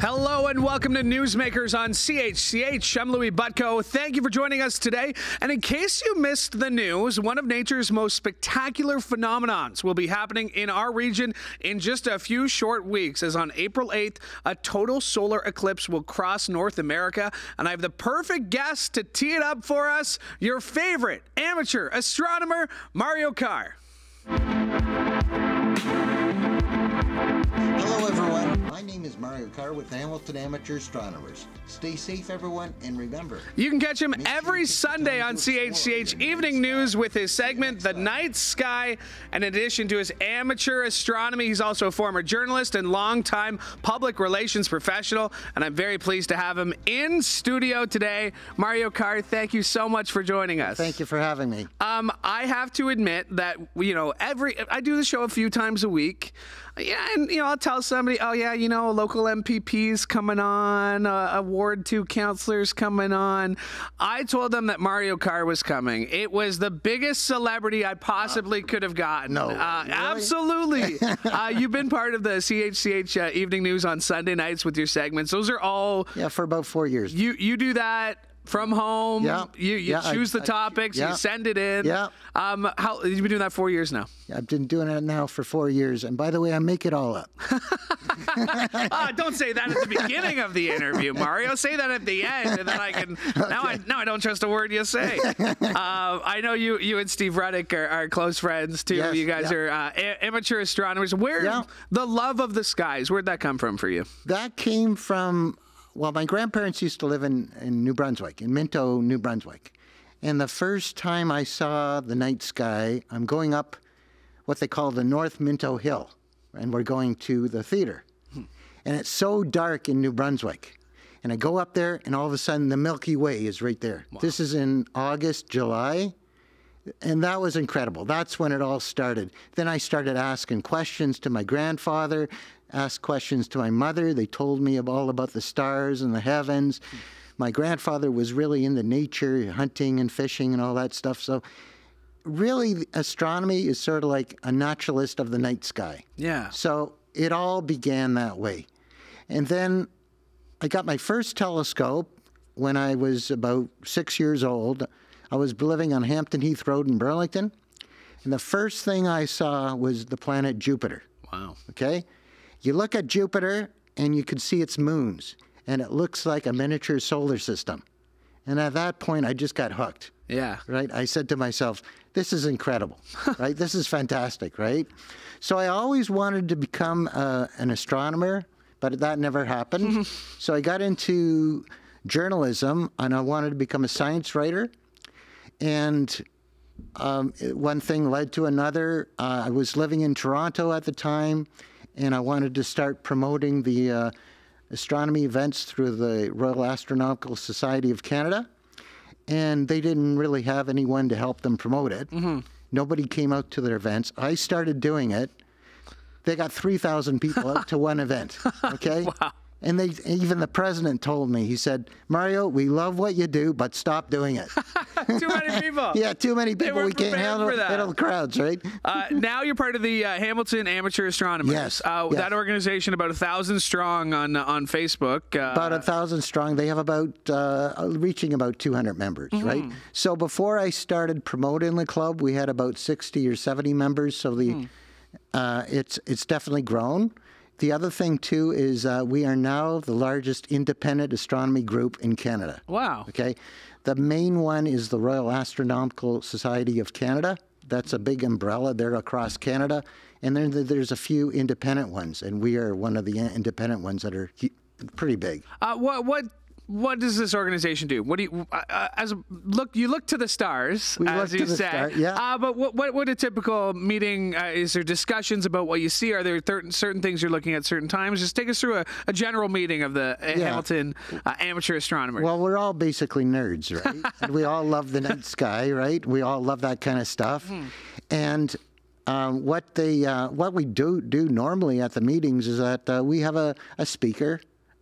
Hello and welcome to Newsmakers on CHCH. I'm Louie Butko. Thank you for joining us today. And in case you missed the news, one of nature's most spectacular phenomenons will be happening in our region in just a few short weeks. As on April 8th, a total solar eclipse will cross North America. And I have the perfect guest to tee it up for us your favorite amateur astronomer, Mario Carr. My name is Mario Carr with Hamilton Amateur Astronomers. Stay safe, everyone, and remember. You can catch him every Sunday on CHCH Evening News with his segment, The Night Night Sky. And in addition to his amateur astronomy, he's also a former journalist and longtime public relations professional. And I'm very pleased to have him in studio today. Mario Carr, thank you so much for joining us. Thank you for having me. Um, I have to admit that you know every I do the show a few times a week. Yeah, and you know I'll tell somebody, oh yeah, you know, local MPPs coming on, uh, a Ward Two councilors coming on. I told them that Mario Carr was coming. It was the biggest celebrity I possibly could have gotten. no, uh, really? absolutely. uh, you've been part of the CHCH uh, Evening News on Sunday nights with your segments. Those are all Yeah, for about four years. you you do that from home. Yeah. You you Yeah, I- choose the I- topics. yeah. You send it in. Yeah. Um. How you've been doing that four years now? I've been doing it now for four years, and by the way, I make it all up. Ah, don't say that at the beginning of the interview, Mario. Say that at the end, and then I can. Now I now I don't trust a word you say. Uh, I know you you and Steve Ruddick are, are close friends too. Yes, you guys yeah. are uh, a- amateur astronomers. Where the love of the skies? Where'd that come from for you? That came from, well, my grandparents used to live in, in New Brunswick, in Minto, New Brunswick. And the first time I saw the night sky, I'm going up what they call the North Minto Hill, and we're going to the theater. Hmm. And it's so dark in New Brunswick. And I go up there, and all of a sudden, the Milky Way is right there. This is in August, July. And that was incredible. That's when it all started. Then I started asking questions to my grandfather, asked questions to my mother. They told me all about the stars and the heavens. My grandfather was really into nature, hunting and fishing and all that stuff. So, really, astronomy is sort of like a naturalist of the night sky. Yeah. So, it all began that way. And then I got my first telescope when I was about six years old. I was living on Hampton Heath Road in Burlington. And the first thing I saw was the planet Jupiter. Wow. Okay? You look at Jupiter and you can see its moons, and it looks like a miniature solar system. And at that point, I just got hooked Yeah. right? I said to myself, this is incredible, right? This is fantastic, right? So I always wanted to become uh, an astronomer, but that never happened. so I got into journalism and I wanted to become a science writer. And um, one thing led to another. Uh, I was living in Toronto at the time, and I wanted to start promoting the uh, astronomy events through the Royal Astronomical Society of Canada and they didn't really have anyone to help them promote it. Nobody came out to their events. I started doing it. They got 3,000 people out to one event. Okay? wow. And they even the president told me, he said, Mario, we love what you do, but stop doing it. Too many people. yeah, too many people. We can't handle, handle the crowds, right? Uh, now you're part of the uh, Hamilton Amateur Astronomers. Yes, Uh, yes. That organization, about a thousand strong on on Facebook. Uh, about a thousand strong. They have about uh, reaching about 200 members, right? So before I started promoting the club, we had about 60 or 70 members. So the uh, it's it's definitely grown. The other thing too is uh, we are now the largest independent astronomy group in Canada. wow. Okay, the main one is the Royal Astronomical Society of Canada. That's a big umbrella there across Canada, and then there's a few independent ones, and we are one of the independent ones that are pretty big. Uh, what what what does this organization do? What do you uh, uh, as a, look? You look to the stars, We as you say. star- yeah. Uh, but what what would a typical meeting? Uh, is there discussions about what you see? Are there certain certain things you're looking at certain times? Just take us through a, a general meeting of the uh, Hamilton uh, amateur astronomers. Well, we're all basically nerds, right? and we all love the night sky, right? We all love that kind of stuff. And um, what they, uh, what we do do normally at the meetings is that uh, we have a, a speaker,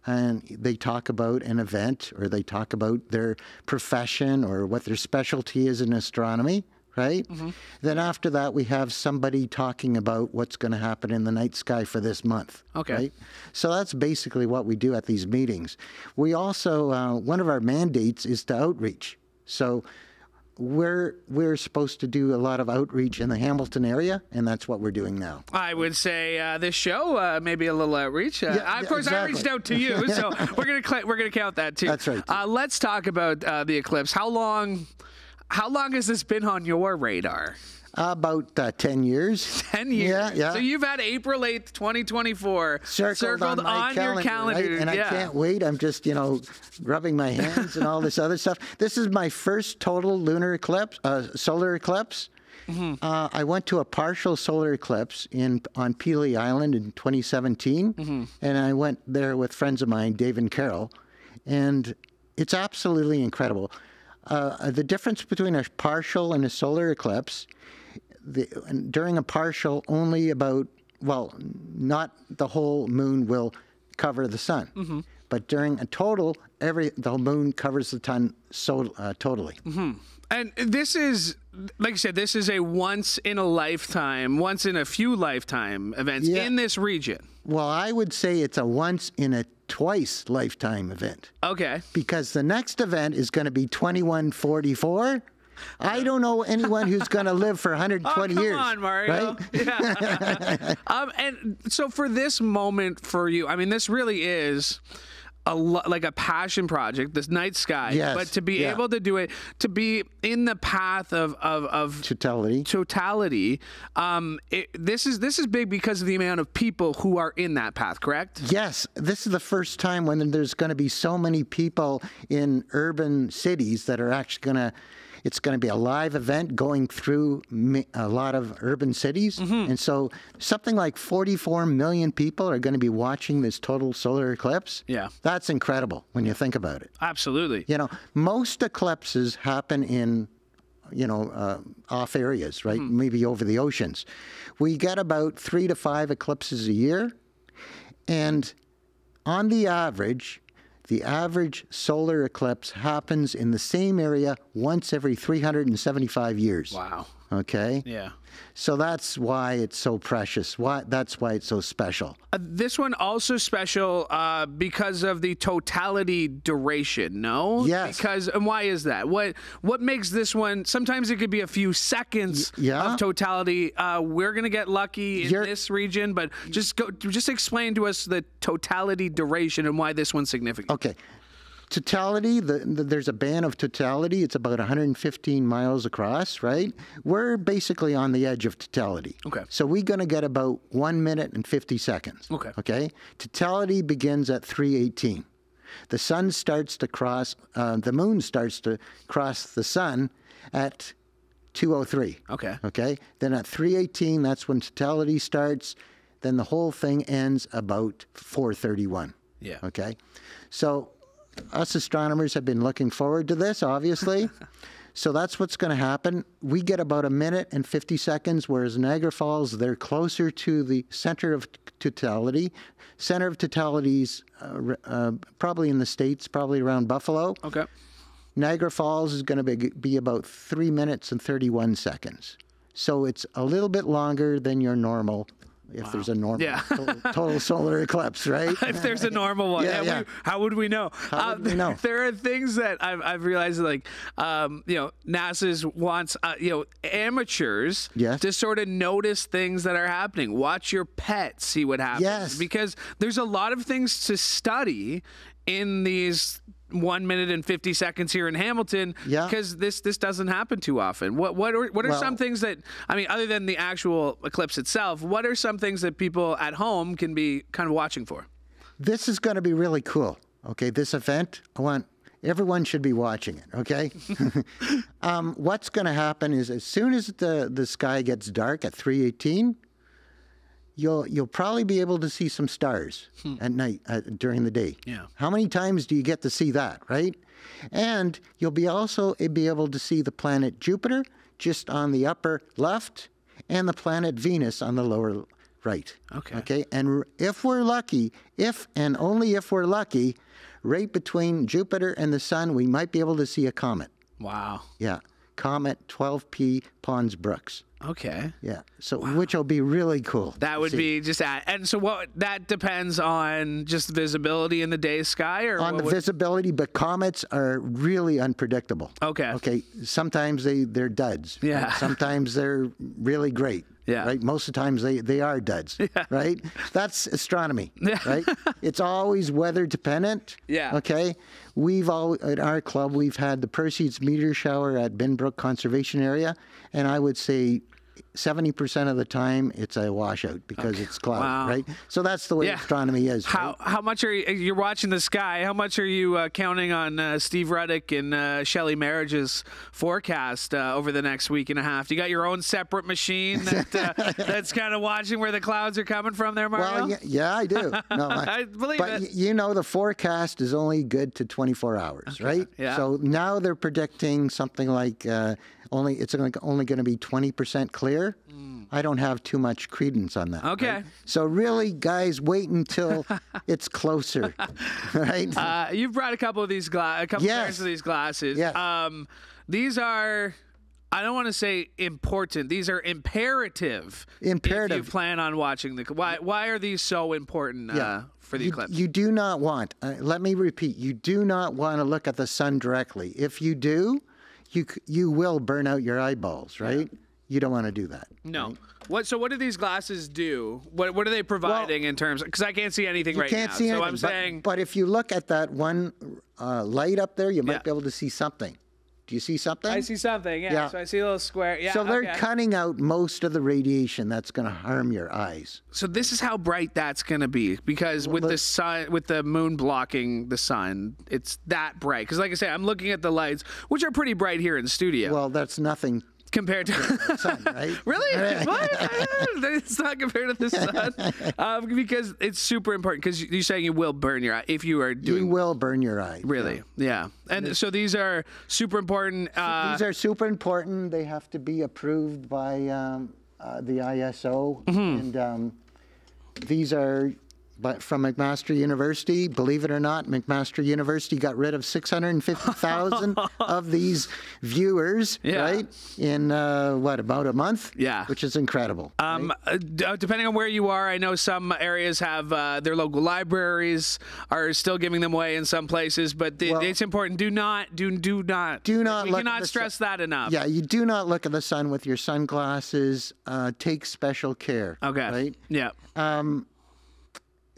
and they talk about an event, or they talk about their profession, or what their specialty is in astronomy, right? Mm-hmm. Then after that, we have somebody talking about what's going to happen in the night sky for this month. Okay. Right? So that's basically what we do at these meetings. We also, uh, one of our mandates is to outreach. So we're we're supposed to do a lot of outreach in the Hamilton area, and that's what we're doing now. I would say uh, this show uh, maybe a little outreach. Uh, Yeah, of course, I reached out to you, so we're gonna cl- we're gonna count that too. That's right. Uh, let's talk about uh, the eclipse. How long? How long has this been on your radar? About uh, ten years. Ten years. Yeah, yeah. So you've had April eighth, twenty twenty four, circled, on, my your calendar, right? and yeah. I can't wait. I'm just you know rubbing my hands and all this other stuff. This is my first total lunar eclipse, uh, solar eclipse. Mm-hmm. Uh, I went to a partial solar eclipse in on Pelee Island in 2017, Mm-hmm. and I went there with friends of mine, Dave and Carol, and it's absolutely incredible. Uh, the difference between a partial and a solar eclipse the, during a partial, only about, well, not the whole moon will cover the sun. Mm-hmm. But during a total, every the moon covers the sun so, uh, totally. Mm-hmm. And this is, like I said, this is a once in a lifetime, once in a few lifetime events Yeah. in this region. Well, I would say it's a once in a twice lifetime event Okay. because the next event is going to be 2144. I don't know anyone who's going to live for 120 Oh, come years. on, Mario. Right? Yeah. um, and so for this moment for you, I mean, this really is a lo- like a passion project, this night sky. Yes, But to be yeah. able to do it, to be in the path of of, of Totality. totality, um, it, this is this is big because of the amount of people who are in that path. Correct? Yes, this is the first time when there's going to be so many people in urban cities that are actually going to. It's going to be a live event going through a lot of urban cities. Mm-hmm. And so something like 44 million people are going to be watching this total solar eclipse. Yeah. That's incredible when you think about it. Absolutely. You know, most eclipses happen in, you know, uh, off areas, right? Mm-hmm. Maybe over the oceans. We get about three to five eclipses a year. And on the average, the average solar eclipse happens in the same area once every 375 years. Wow. Okay? Yeah. So that's why it's so precious. Why, that's why it's so special. Uh, this one also special uh, because of the totality duration. No. Yes. Because and why is that? What what makes this one? Sometimes it could be a few seconds yeah. of totality. Uh, we're gonna get lucky in You're- this region, but just go. Just explain to us the totality duration and why this one's significant. Okay. Totality, the, the, there's a band of totality. It's about 115 miles across, right? We're basically on the edge of totality. Okay. So we're going to get about one minute and 50 seconds. Okay. Okay. Totality begins at 318. The sun starts to cross, uh, the moon starts to cross the sun at 203. Okay. Okay. Then at 318, that's when totality starts. Then the whole thing ends about 431. Yeah. Okay. So us astronomers have been looking forward to this, obviously. so that's what's going to happen. We get about a minute and 50 seconds, whereas Niagara Falls, they're closer to the center of totality. Center of totalities, uh, uh, probably in the States, probably around Buffalo. Okay. Niagara Falls is going to be, be about three minutes and 31 seconds. So it's a little bit longer than your normal, if there's a normal Yeah. total, total solar eclipse, right? if there's a normal one. Yeah, we- yeah. how would we know? How would we know? There are things that I've, I've realized, like, um, you know, NASA's wants, uh, you know, amateurs Yes. to sort of notice things that are happening. Watch your pet, see what happens. Yes. Because there's a lot of things to study in these one minute and 50 seconds here in Hamilton Yeah. because this this doesn't happen too often what what are, what are Well- some things that I mean other than the actual eclipse itself what are some things that people at home can be kind of watching for this is going to be really cool. Okay, this event, I want everyone should be watching it. Okay, um, what's going to happen is as soon as the the sky gets dark at three eighteen, you'll you'll probably be able to see some stars at night uh, during the day. Yeah. How many times do you get to see that, right? And you'll be also be able to see the planet Jupiter just on the upper left and the planet Venus on the lower right. Okay. Okay. And if we're lucky, if and only if we're lucky, right between Jupiter and the sun, we might be able to see a comet. wow Yeah. Comet 12P Pons Brooks. Okay. Yeah. So which will be really cool. That would see. be just that. And so what that depends on just visibility in the day sky or on the would- visibility, but comets are really unpredictable. Okay. Okay. Sometimes they they're duds. right? Yeah. Sometimes they're really great. Yeah. Right. Most of the times they they are duds. Yeah. Right. That's astronomy. Yeah. Right. it's always weather dependent. Yeah. Okay. We've all at our club we've had the Perseids meteor shower at Binbrook Conservation Area, and I would say. 70% of the time it's a washout because it's cloud, Wow. right? So that's the way Yeah. astronomy is. right? How how much are you, you're watching the sky? How much are you uh, counting on uh, Steve Ruddick and uh, Shelley Marriage's forecast uh, over the next week and a half? You got your own separate machine that uh, that's kind of watching where the clouds are coming from there, Mario. Well, yeah, yeah, I do. No, I believe but it. you know, the forecast is only good to 24 hours, right? yeah. So now they're predicting something like uh, only it's only going to be 20% clear. I don't have too much credence on that. Okay. right? So really, guys, wait until it's closer, right? Uh, you've brought a couple of these gla- a couple Yes. pairs of these glasses. Yes. Um, these are. I don't want to say important. These are imperative. Imperative. If you plan on watching the. Why? Why are these so important uh, for the you, eclipse? you do not want, uh, let me repeat, you do not want to look at the sun directly. If you do, you, you will burn out your eyeballs, right? You don't want to do that. No. What? So what do these glasses do? What What are they providing in terms? Because I can't see anything You right can't now. see so anything. I'm but, saying. but if you look at that one uh, light up there, you might Yeah. be able to see something. Do you see something? I see something. Yeah. Yeah. So I see a little square. Yeah. so they're okay. cutting out most of the radiation that's going to harm your eyes. So this is how bright that's going to be because with the sun, with the moon blocking the sun, it's that bright. Because like I say, I'm looking at the lights, which are pretty bright here in the studio Well, that's nothing compared to. the sun, right? Really? What? it's not compared to the sun, um, because it's super important. Because you're saying you will burn your eye if you are doing. You will burn your eye. really, yeah. And so these are super important. Uh, These are super important. They have to be approved by um, uh, the ISO, Mm-hmm. and um, these are. But from McMaster University, believe it or not, McMaster University got rid of 650,000 of these viewers, Yeah. right? In uh, what, about a month? Yeah. Which is incredible. Um, d- uh, depending on where you are, I know some areas have uh, their local libraries are still giving them away in some places, but th- Well- it's important. Do not, do do not, Do not We cannot stress sun- that enough. yeah, you do not look at the sun with your sunglasses. Uh, take special care. Okay. Right? Yeah.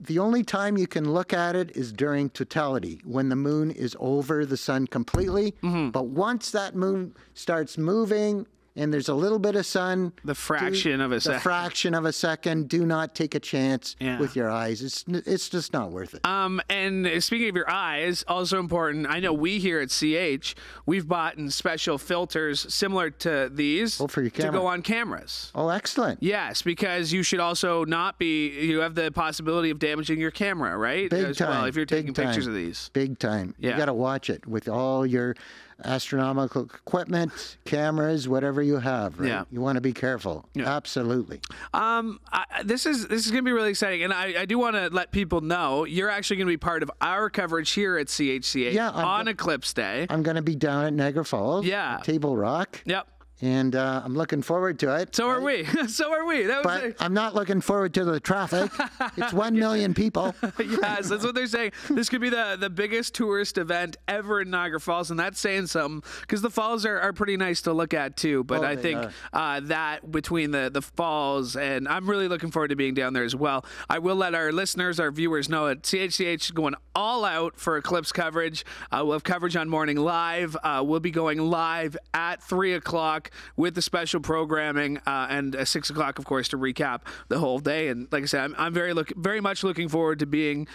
The only time you can look at it is during totality, when the moon is over the sun completely. Mm-hmm. But once that moon starts moving and there's a little bit of sun, The fraction of a the second. fraction of a second, do not take a chance Yeah. with your eyes. It's it's just not worth it. Um, and speaking of your eyes, also important. I know we here at CH, we've bought in special filters similar to these Oh, for your to go on cameras. oh, excellent. Yes, because you should also not be. You have the possibility of damaging your camera, right? Big As time. well, if you're taking pictures of these. Big time. Yeah. You got to watch it with all your astronomical equipment, cameras, whatever you have. Right? Yeah. You want to be careful. Absolutely. Um, I, this is this is going to be really exciting, and I, I do want to let people know you're actually going to be part of our coverage here at CHCH Yeah, I'm on go- Eclipse Day. I'm going to be down at Niagara Falls. Yeah. Table Rock. Yep. And uh, I'm looking forward to it. So are we. so are we. That was but I'm not looking forward to the traffic. It's one million people. yes, that's what they're saying. This could be the, the biggest tourist event ever in Niagara Falls, and that's saying something because the falls are, are pretty nice to look at too. But Oh, I think uh, that between the, the falls, and I'm really looking forward to being down there as well. I will let our listeners, our viewers know that CHCH is going all out for Eclipse coverage. Uh, we'll have coverage on Morning Live. Uh, we'll be going live at 3 o'clock with the special programming, uh, and uh, 6 o'clock, of course, to recap the whole day. And like I said, I'm, I'm very, look, very much looking forward to being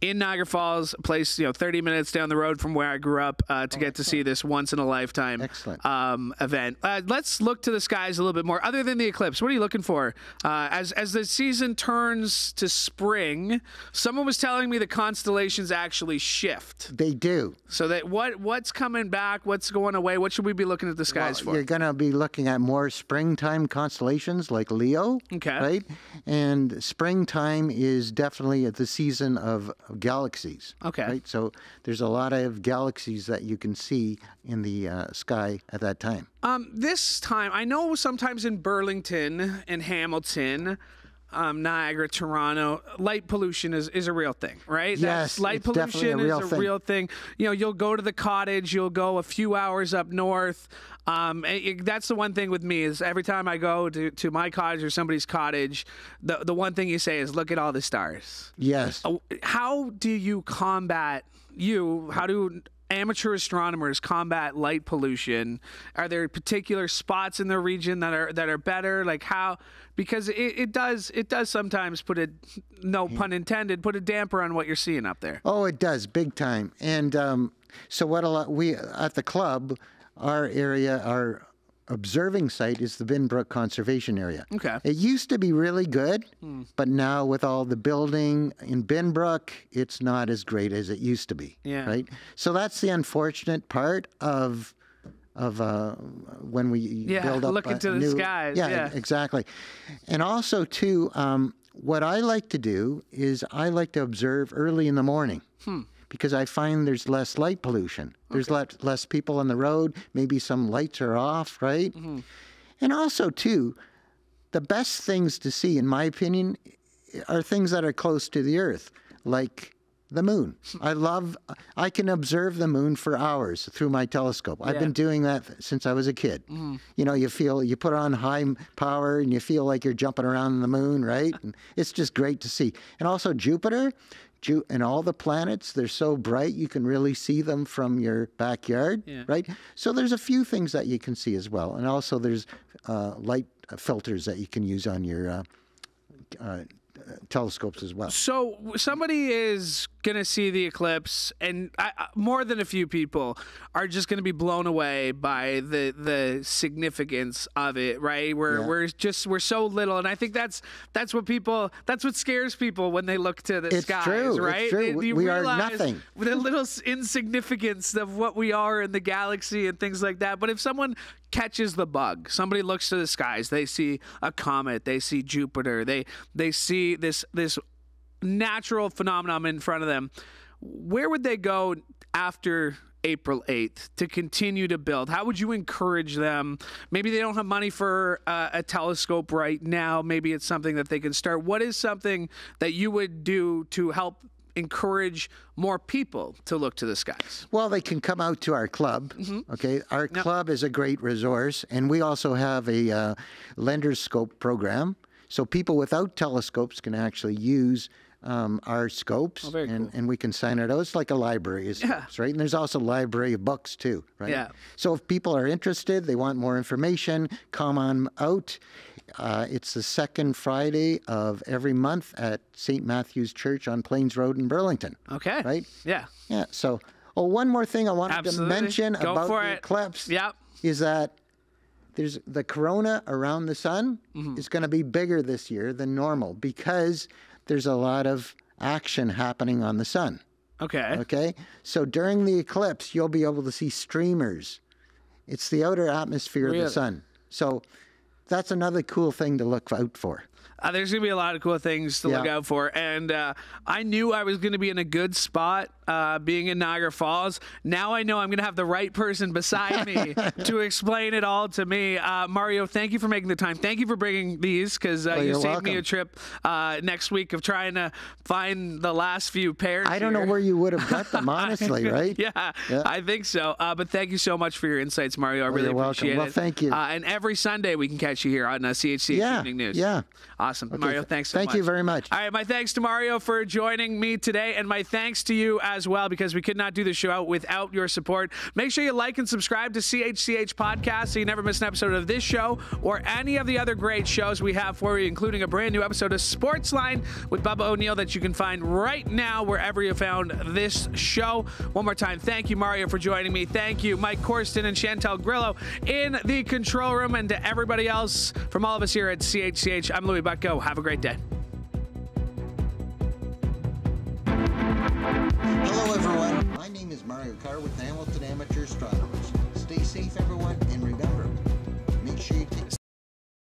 in Niagara Falls, a place you know 30 minutes down the road from where I grew up, uh, to get to see this once in a lifetime Excellent. um, event. Uh, let's look to the skies a little bit more. Other than the eclipse, what are you looking for uh, as as the season turns to spring? Someone was telling me the constellations actually shift. They do. So that what what's coming back? What's going away? What should we be looking at the skies for? You're going to be looking at more springtime constellations like Leo. Okay. Right? And springtime is definitely the season of of galaxies. Okay. Right. So there's a lot of galaxies that you can see in the uh, sky at that time. Um, this time, I know sometimes in Burlington and Hamilton, um, Niagara, Toronto, light pollution is, is a real thing, right? Yes, light definitely a pollution real is a thing. real thing. You know, you'll go to the cottage, you'll go a few hours up north. Um, it- that's the one thing with me is every time I go to, to my cottage or somebody's cottage, the the one thing you say is, "Look at all the stars." Yes. Uh, How do you combat you? How do amateur astronomers combat light pollution? Are there particular spots in the region that are that are better? Like how? Because it, it does it does sometimes put a no pun intended put a damper on what you're seeing up there. Oh, it does, big time. And um, so what a lot we at the club, our area, our observing site is the Binbrook Conservation Area. Okay. It used to be really good, but now with all the building in Binbrook, it's not as great as it used to be. Yeah. Right. So that's the unfortunate part of. Of uh, when we Yeah, build up look into the new, skies, Yeah, yeah. exactly. And also too, um, what I like to do is I like to observe early in the morning Hmm. Because I find there's less light pollution. There's less, less people on the road. Maybe some lights are off, right? Mm-hmm. And also too, the best things to see, in my opinion, are things that are close to the Earth, like the moon. I love, I can observe the moon for hours through my telescope. I've been doing that since I was a kid. You know, you feel, you put on high power and you feel like you're jumping around the moon, right? And it's just great to see. And also Jupiter. Ju- and all the planets, they're so bright you can really see them from your backyard, Yeah. right? So there's a few things that you can see as well, and also there's uh, light filters that you can use on your uh, uh, telescopes as well. So somebody is gonna see the eclipse, and I, I- more than a few people are just gonna be blown away by the the significance of it. Right? We're Yeah. we're just we're so little, and I think that's that's what people that's what scares people when they look to the It's skies. true, it's Right? true. They- we are nothing. The little insignificance of what we are in the galaxy and things like that. But if someone catches the bug, somebody looks to the skies, they see a comet, they see Jupiter, they they see this this natural phenomenon in front of them, where would they go after April 8th to continue to build? How would you encourage them? Maybe they don't have money for uh, a telescope right now. Maybe it's something that they can start. What is something that you would do to help encourage more people to look to the skies? Well, they can come out to our club. Mm-hmm. Okay, our club is a great resource, and we also have a uh, lender scope program, so people without telescopes can actually use. Um, our scopes, Oh, and, cool. and we can sign it out. It's like a library of Yeah. scopes, right? And there's also a library of books too, right? Yeah. So if people are interested, they want more information, come on out. Uh, it's the second Friday of every month at St. Matthew's Church on Plains Road in Burlington. Okay. Right? Yeah. Yeah. So, oh, one more thing I wanted Absolutely. to mention Go about the it. eclipse Yep. is that there's the corona around the sun Mm-hmm. is going to be bigger this year than normal because there's a lot of action happening on the sun. Okay. Okay. So during the eclipse, you'll be able to see streamers. It's the outer atmosphere of the sun. So that's another cool thing to look out for. Uh, there's gonna be a lot of cool things to look out for, and uh, I knew I was gonna be in a good spot, uh, being in Niagara Falls. Now I know I'm gonna have the right person beside me to explain it all to me. Uh, Mario, thank you for making the time. Thank you for bringing these because uh, Oh, you saved me a trip uh, next week of trying to find the last few pairs. I don't know where you would have got them, honestly, right? Yeah, I think so. Uh, but thank you so much for your insights, Mario. I really you're welcome. appreciate Well, it. thank you. Uh, and every Sunday we can catch you here on uh, CHC Yeah, Evening News. yeah. Awesome, Mario. Thanks so Thank much. you very much. All right, my thanks to Mario for joining me today, and my thanks to you as well because we could not do the show out without your support. Make sure you like and subscribe to CHCH Podcast so you never miss an episode of this show or any of the other great shows we have for you, including a brand new episode of Sportsline with Bubba O'Neill that you can find right now wherever you found this show. One more time, thank you, Mario, for joining me. Thank you, Mike Corsten and Chantel Grillo in the control room, and to everybody else from all of us here at CHCH. I'm Louie Butko. Have a great day. Hello, everyone. My name is Mario Carr with Hamilton Amateur Astronomers. Stay safe, everyone, and remember, make sure you take